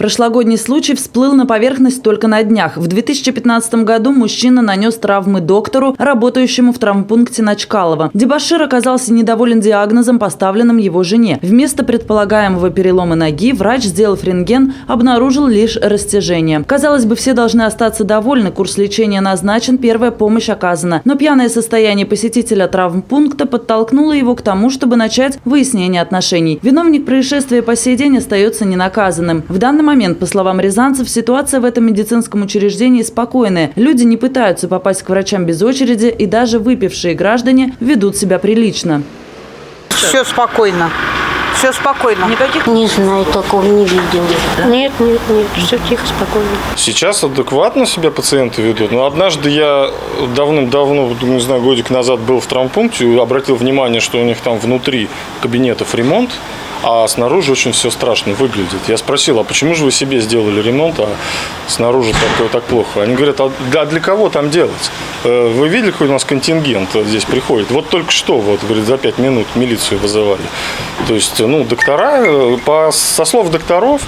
Прошлогодний случай всплыл на поверхность только на днях. В 2015 году мужчина нанес травмы доктору, работающему в травмпункте на Чкалова. Дебашир оказался недоволен диагнозом, поставленным его жене. Вместо предполагаемого перелома ноги врач, сделав рентген, обнаружил лишь растяжение. Казалось бы, все должны остаться довольны, курс лечения назначен, первая помощь оказана. Но пьяное состояние посетителя травмпункта подтолкнуло его к тому, чтобы начать выяснение отношений. Виновник происшествия по сей день остается ненаказанным. В данный момент, по словам рязанцев, ситуация в этом медицинском учреждении спокойная. Люди не пытаются попасть к врачам без очереди, и даже выпившие граждане ведут себя прилично. Все спокойно. Все спокойно. Никаких Не знаю, такого не видела. Нет, нет, нет, все тихо, спокойно. Сейчас адекватно себя пациенты ведут. Но однажды я давным-давно, не знаю, годик назад был в травмпункте и обратил внимание, что у них там внутри кабинетов ремонт, а снаружи очень все страшно выглядит. Я спросил, а почему же вы себе сделали ремонт, а снаружи такое так плохо? Они говорят, а для, для кого там делать? Э, Вы видели, какой у нас контингент здесь приходит? Вот только что, вот, говорит, за пять минут милицию вызывали. То есть, ну, доктора, э, по, со слов докторов,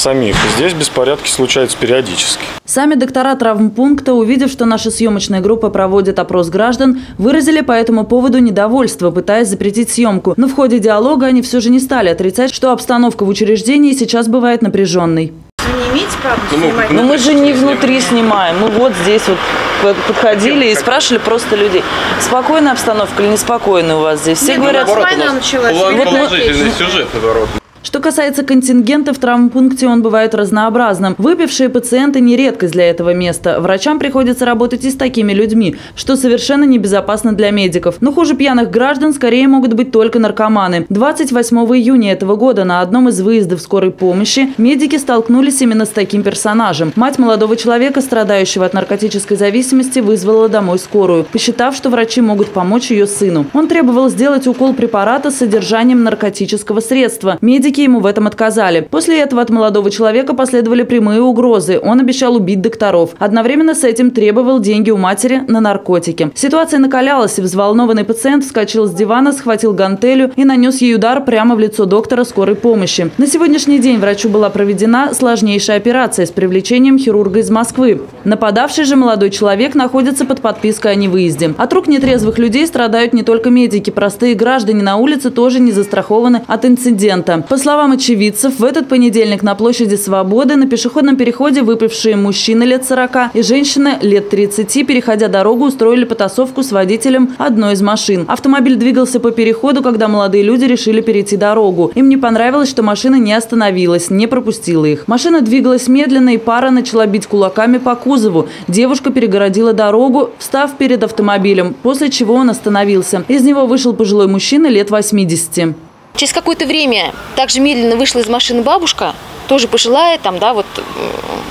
самих. Здесь беспорядки случаются периодически. Сами доктора травмпункта, увидев, что наша съемочная группа проводит опрос граждан, выразили по этому поводу недовольство, пытаясь запретить съемку. Но в ходе диалога они все же не стали отрицать, что обстановка в учреждении сейчас бывает напряженной. Не имеете права снимать? Но мы же не внутри снимаем, мы вот здесь вот под- подходили и спрашивали просто людей, спокойная обстановка или неспокойная у вас здесь? Все Нет, говорят, наоборот, война началась. Поло- Великая Положительный сюжет, наоборот. Что касается контингента, в травмпункте он бывает разнообразным. Выпившие пациенты не редкость для этого места. Врачам приходится работать и с такими людьми, что совершенно небезопасно для медиков. Но хуже пьяных граждан скорее могут быть только наркоманы. 28 июня этого года на одном из выездов скорой помощи медики столкнулись именно с таким персонажем. Мать молодого человека, страдающего от наркотической зависимости, вызвала домой скорую, посчитав, что врачи могут помочь ее сыну. Он требовал сделать укол препарата с содержанием наркотического средства. Медики ему в этом отказали. После этого от молодого человека последовали прямые угрозы. Он обещал убить докторов. Одновременно с этим требовал деньги у матери на наркотики. Ситуация накалялась, и взволнованный пациент вскочил с дивана, схватил гантелю и нанес ей удар прямо в лицо доктора скорой помощи. На сегодняшний день врачу была проведена сложнейшая операция с привлечением хирурга из Москвы. Нападавший же молодой человек находится под подпиской о невыезде. От рук нетрезвых людей страдают не только медики. Простые граждане на улице тоже не застрахованы от инцидента. По словам очевидцев, в этот понедельник на площади Свободы на пешеходном переходе выпившие мужчины лет 40 и женщина лет 30, переходя дорогу, устроили потасовку с водителем одной из машин. Автомобиль двигался по переходу, когда молодые люди решили перейти дорогу. Им не понравилось, что машина не остановилась, не пропустила их. Машина двигалась медленно, и пара начала бить кулаками по кузову. Девушка перегородила дорогу, встав перед автомобилем, после чего он остановился. Из него вышел пожилой мужчина лет 80. Через какое-то время также медленно вышла из машины бабушка, тоже пожилая, там, да, вот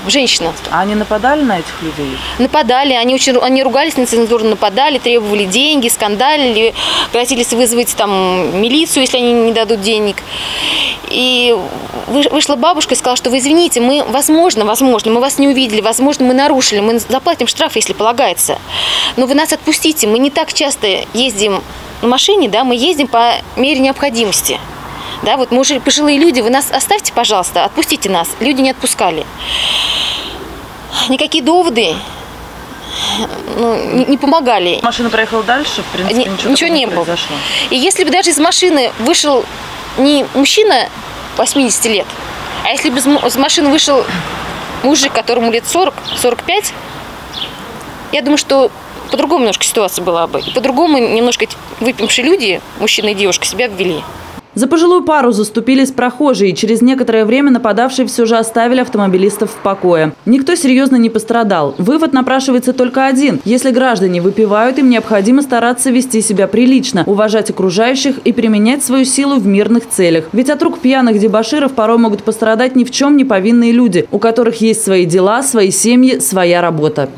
женщина. А они нападали на этих людей? Нападали, они очень они ругались нецензурно, нападали, требовали деньги, скандалили, грозились вызвать там милицию, если они не дадут денег. И вы- вышла бабушка и сказала, что вы извините, мы, возможно, возможно, мы вас не увидели, возможно, мы нарушили, мы заплатим штраф, если полагается. Но вы нас отпустите, мы не так часто ездим машине, да, мы ездим по мере необходимости. Да, вот мы уже пожилые люди, вы нас оставьте, пожалуйста, отпустите нас. Люди не отпускали. Никакие доводы ну, не, не помогали. Машина проехала дальше, в принципе, Не- ничего, ничего не было. произошло. И если бы даже из машины вышел не мужчина 80 лет, а если бы из машины вышел мужик, которому лет 40-45, я думаю, что по-другому немножко ситуация была бы. И по-другому немножко выпившие люди, мужчина и девушка, себя ввели. За пожилую пару заступились прохожие, и через некоторое время нападавшие все же оставили автомобилистов в покое. Никто серьезно не пострадал. Вывод напрашивается только один. Если граждане выпивают, им необходимо стараться вести себя прилично, уважать окружающих и применять свою силу в мирных целях. Ведь от рук пьяных дебоширов порой могут пострадать ни в чем не повинные люди, у которых есть свои дела, свои семьи, своя работа.